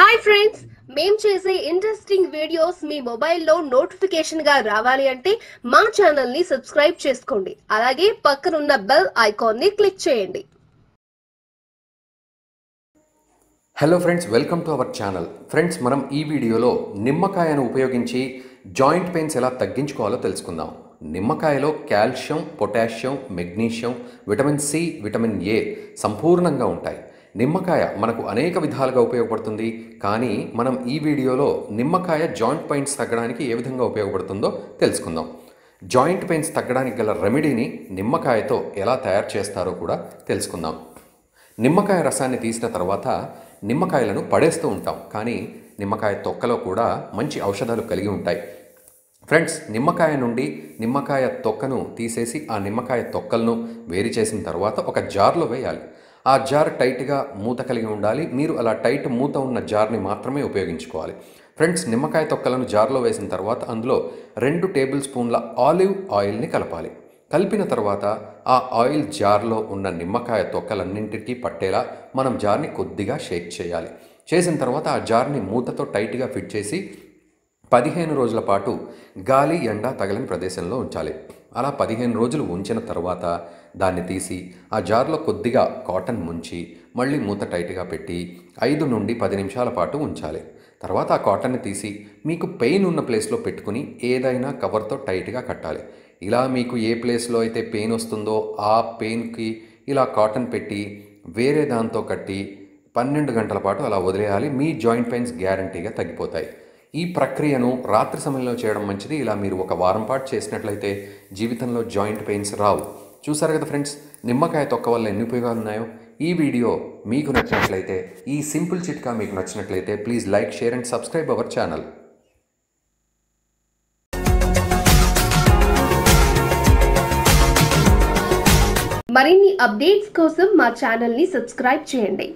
Hi friends మేం చేసే interesting videos మీ మొబైల్లో నోటిఫికేషన్గా రావాలి అంటే మా ఛానల్ని సబ్స్క్రైబ్ చేసుకోండి. అలాగే పక్కనున్న బెల్ ఐకాన్ని క్లిక్ చేయండి. Hello friends welcome to our channel friends మనం ఈ వీడియోలో నిమ్మకాయను ఉపయోగించి జాయింట్ పెయిన్స్ ఎలా తగ్గించుకోవాలో తెలుసుకుందాం. నిమ్మకాయలో calcium potassium magnesium vitamin C vitamin A సంపూర్ణంగా ఉంటాయి. నిమ్మకాయ మనకు అనేక విధాలుగా ఉపయోగపడుతుంది. కానీ మనం ఈ వీడియోలో నిమ్మకాయ జాయింట్ పెయిన్స్ తగ్గడానికి ఏ విధంగా ఉపయోగపడుతుందో తెలుసుకుందాం. జాయింట్ పెయిన్స్ తగ్గడానికి గల రెమెడీని నిమ్మకాయతో ఎలా తయారు చేస్తారో కూడా తెలుసుకుందాం. నిమ్మకాయ రసాన్ని తీసిన తర్వాత నిమ్మకాయలను పడేస్తూ ఉంటాం. కానీ నిమ్మకాయ తొక్కలో కూడా మంచి ఔషధాలు కలిగి ఉంటాయి. ఫ్రెండ్స్ నిమ్మకాయ నుండి నిమ్మకాయ తొక్కను తీసేసి ఆ నిమ్మకాయ తొక్కలను వేరు చేసిన తర్వాత ఒక జార్లో వేయాలి. ఆ జార్ టైట్గా మూత కలిగి ఉండాలి. మీరు అలా టైట్ మూత ఉన్న జార్ని మాత్రమే ఉపయోగించుకోవాలి. ఫ్రెండ్స్ నిమ్మకాయ తొక్కలను జార్లో వేసిన తర్వాత అందులో రెండు టేబుల్ స్పూన్ల ఆలివ్ ఆయిల్ని కలపాలి. కలిపిన తర్వాత ఆ ఆయిల్ జార్లో ఉన్న నిమ్మకాయ తొక్కలన్నింటికీ పట్టేలా మనం జార్ని కొద్దిగా షేక్ చేయాలి. చేసిన తర్వాత ఆ జార్ని మూతతో టైట్గా ఫిట్ చేసి పదిహేను రోజుల పాటు గాలి ఎండ తగలని ప్రదేశంలో ఉంచాలి. అలా పదిహేను రోజులు ఉంచిన తర్వాత దాన్ని తీసి ఆ జార్లో కొద్దిగా కాటన్ ముంచి మళ్ళీ మూత టైట్గా పెట్టి ఐదు నుండి పది నిమిషాల పాటు ఉంచాలి. తర్వాత ఆ కాటన్ని తీసి మీకు పెయిన్ ఉన్న ప్లేస్లో పెట్టుకుని ఏదైనా కవర్తో టైట్గా కట్టాలి. ఇలా మీకు ఏ ప్లేస్లో అయితే పెయిన్ వస్తుందో ఆ పెయిన్కి ఇలా కాటన్ పెట్టి వేరే దాంతో కట్టి పన్నెండు గంటల పాటు అలా వదిలేయాలి. మీ జాయింట్ పెయిన్స్ గ్యారంటీగా తగ్గిపోతాయి. ఈ ప్రక్రియను రాత్రి సమయంలో చేయడం మంచిది. ఇలా మీరు ఒక వారం పాటు చేసినట్లయితే జీవితంలో జాయింట్ పెయిన్స్ రావు. చూసారు కదా ఫ్రెండ్స్ నిమ్మకాయ తొక్క వల్ల ఎన్ని ఉపయోగాలు ఉన్నాయో? ఈ వీడియో మీకు నచ్చినట్లయితే ఈ సింపుల్ చిట్కా మీకు నచ్చినట్లయితే please like share and subscribe our channel. మరిన్ని అప్డేట్స్ కోసం మా ఛానల్ని సబ్స్క్రైబ్ చేయండి.